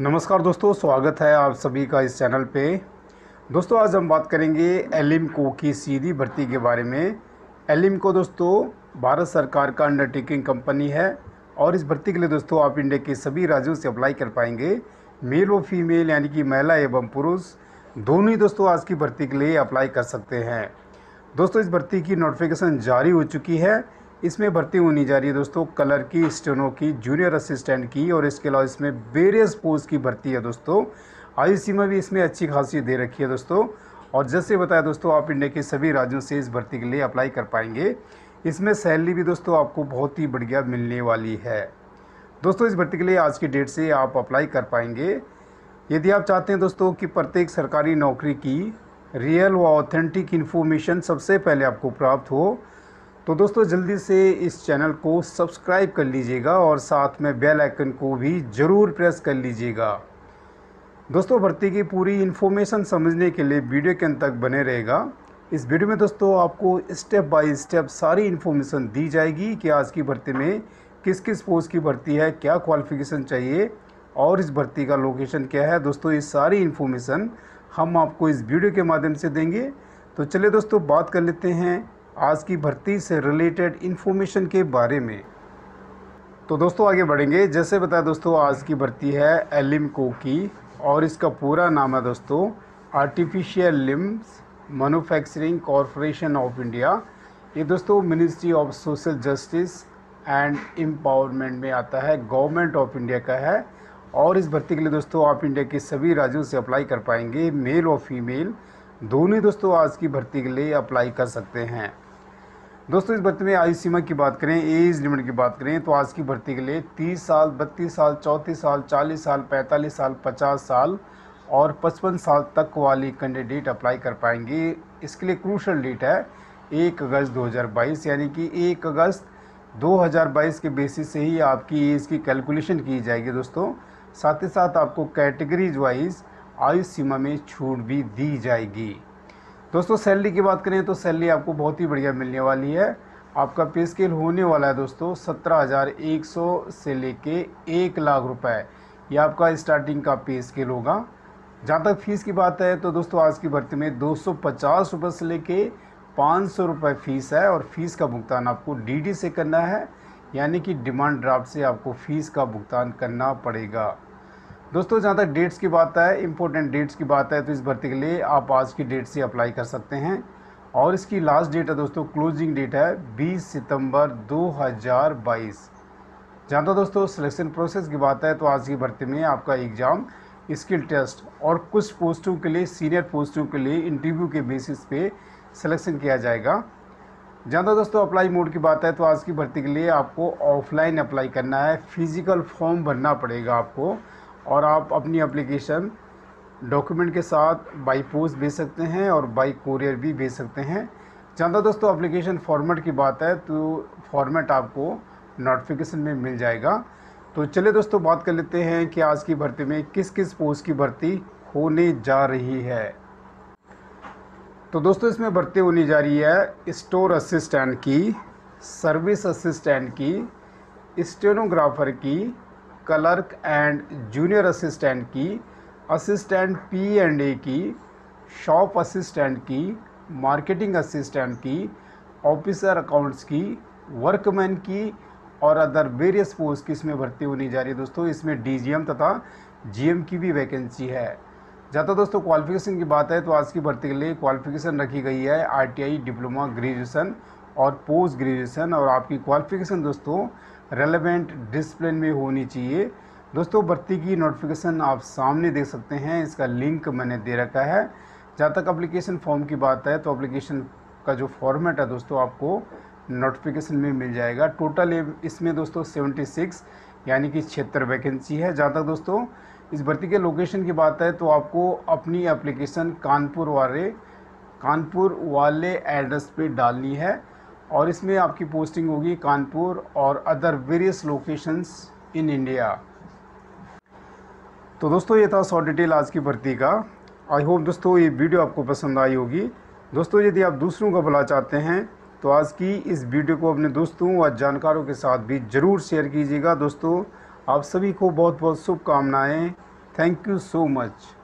नमस्कार दोस्तों, स्वागत है आप सभी का इस चैनल पे। दोस्तों, आज हम बात करेंगे एलिमको की सीधी भर्ती के बारे में। एलिमको दोस्तों, भारत सरकार का अंडरटेकिंग कंपनी है और इस भर्ती के लिए दोस्तों, आप इंडिया के सभी राज्यों से अप्लाई कर पाएँगे। मेल और फीमेल यानी कि महिला एवं पुरुष, दोनों ही दोस्तों आज की भर्ती के लिए अप्लाई कर सकते हैं। दोस्तों, इस भर्ती की नोटिफिकेशन जारी हो चुकी है। इसमें भर्ती होनी जा रही है दोस्तों, कलर की, स्टेनो की जूनियर असिस्टेंट की और इसके अलावा इसमें वेरियस पोस्ट की भर्ती है दोस्तों। आयु सीमा भी इसमें अच्छी खासी दे रखी है दोस्तों। और जैसे बताया दोस्तों, आप इंडिया के सभी राज्यों से इस भर्ती के लिए अप्लाई कर पाएँगे। इसमें सैलरी भी दोस्तों आपको बहुत ही बढ़िया मिलने वाली है। दोस्तों, इस भर्ती के लिए आज की डेट से आप अप्लाई कर पाएँगे। यदि आप चाहते हैं दोस्तों कि प्रत्येक सरकारी नौकरी की रियल व ऑथेंटिक इन्फॉर्मेशन सबसे पहले आपको प्राप्त हो तो दोस्तों, जल्दी से इस चैनल को सब्सक्राइब कर लीजिएगा और साथ में बेल आइकन को भी ज़रूर प्रेस कर लीजिएगा। दोस्तों, भर्ती की पूरी इन्फॉर्मेशन समझने के लिए वीडियो के अंत तक बने रहेगा। इस वीडियो में दोस्तों, आपको स्टेप बाय स्टेप सारी इन्फॉर्मेशन दी जाएगी कि आज की भर्ती में किस किस पोस्ट की भर्ती है, क्या क्वालिफिकेशन चाहिए और इस भर्ती का लोकेशन क्या है। दोस्तों, ये सारी इन्फॉर्मेशन हम आपको इस वीडियो के माध्यम से देंगे। तो चलिए दोस्तों, बात कर लेते हैं आज की भर्ती से रिलेटेड इन्फॉर्मेशन के बारे में। तो दोस्तों, आगे बढ़ेंगे। जैसे बताया दोस्तों, आज की भर्ती है एलिमको की, और इसका पूरा नाम है दोस्तों artificial limbs manufacturing corporation of India ये दोस्तों ministry of social justice and empowerment में आता है। गवर्नमेंट ऑफ़ इंडिया का है। और इस भर्ती के लिए दोस्तों, आप इंडिया के सभी राज्यों से अप्लाई कर पाएँगे मेल और फीमेल दोनों दोस्तों, आज की भर्ती के लिए अप्लाई कर सकते हैं। दोस्तों, इस भर्ती में आयु सीमा की बात करें, एज लिमिट की बात करें तो आज की भर्ती के लिए 30 साल 32 साल 34 साल 40 साल 45 साल 50 साल और 55 साल तक वाली कैंडिडेट अप्लाई कर पाएँगे। इसके लिए क्रूशल डेट है एक अगस्त 2022 यानी कि एक अगस्त 2022 के बेसिस से ही आपकी एज की कैलकुलेशन की जाएगी दोस्तों। साथ ही साथ आपको कैटेगरीज वाइज आयु सीमा में छूट भी दी जाएगी। दोस्तों, सैलरी की बात करें तो सैलरी आपको बहुत ही बढ़िया मिलने वाली है। आपका पे स्केल होने वाला है दोस्तों, सत्रह हज़ार एक सौ से लेके एक लाख रुपए। ये आपका स्टार्टिंग का पे स्केल होगा। जहाँ तक फ़ीस की बात है तो दोस्तों, आज की भर्ती में दो सौ पचास रुपये से लेके पाँच सौ रुपये फ़ीस है और फ़ीस का भुगतान आपको डी से करना है, यानी कि डिमांड ड्राफ्ट से आपको फ़ीस का भुगतान करना पड़ेगा। दोस्तों, जहाँ तक डेट्स की बात है इम्पोर्टेंट डेट्स की बात है तो इस भर्ती के लिए आप आज की डेट से अप्लाई कर सकते हैं। और इसकी लास्ट डेट है दोस्तों क्लोजिंग डेट है 20 सितंबर 2022 जहाँ तक दोस्तों सिलेक्शन प्रोसेस की बात है तो आज की भर्ती में आपका एग्ज़ाम स्किल टेस्ट और कुछ पोस्टों के लिए सीनियर पोस्टों के लिए इंटरव्यू के बेसिस पे सिलेक्शन किया जाएगा। जहाँ तक दोस्तों अप्लाई मोड की बात है तो आज की भर्ती के लिए आपको ऑफलाइन अप्लाई करना है। फ़िज़िकल फॉर्म भरना पड़ेगा आपको। और आप अपनी एप्लीकेशन डॉक्यूमेंट के साथ बाई पोस्ट भेज सकते हैं और बाई कोरियर भी भेज सकते हैं। तक दोस्तों एप्लीकेशन फॉर्मेट की बात है तो फॉर्मेट आपको नोटिफिकेशन में मिल जाएगा। तो चलिए दोस्तों, बात कर लेते हैं कि आज की भर्ती में किस किस पोस्ट की भर्ती होने जा रही है। तो दोस्तों, इसमें भर्ती होनी जा रही है स्टोर असिस्टेंट की सर्विस असिस्टेंट की स्टेनोग्राफर की क्लर्क एंड जूनियर असिस्टेंट की, असिस्टेंट पी एंड ए की, शॉप असिस्टेंट की, मार्केटिंग असिस्टेंट की, ऑफिसर अकाउंट्स की, वर्कमैन की और अदर वेरियस पोस्ट की इसमें भर्ती होनी जा रही है। दोस्तों, इसमें डीजीएम तथा जीएम की भी वैकेंसी है। तक दोस्तों क्वालिफिकेशन की बात है तो आज की भर्ती के लिए क्वालिफिकेशन रखी गई है। आईटीआई डिप्लोमा ग्रेजुएशन और पोस्ट ग्रेजुएशन और आपकी क्वालिफिकेशन दोस्तों रेलेवेंट डिसिप्लिन में होनी चाहिए। दोस्तों, भर्ती की नोटिफिकेशन आप सामने देख सकते हैं। इसका लिंक मैंने दे रखा है। जहाँ तक अप्लीकेशन फॉर्म की बात है तो अप्लीकेशन का जो फॉर्मेट है दोस्तों, आपको नोटिफिकेशन में मिल जाएगा। टोटल इसमें दोस्तों 76 यानी कि छिहत्तर वैकेंसी है। जहाँ तक दोस्तों, इस भर्ती के लोकेशन की बात है तो आपको अपनी एप्लीकेशन कानपुर वाले कानपुर वाले एड्रेस पे डालनी है। और इसमें आपकी पोस्टिंग होगी कानपुर और other various locations in India तो दोस्तों, ये था शॉर्ट डिटेल आज की भर्ती का। आई होप दोस्तों ये वीडियो आपको पसंद आई होगी। दोस्तों, यदि आप दूसरों को बुला चाहते हैं तो आज की इस वीडियो को अपने दोस्तों और जानकारों के साथ भी ज़रूर शेयर कीजिएगा। दोस्तों, आप सभी को बहुत बहुत शुभकामनाएँ। Thank you so much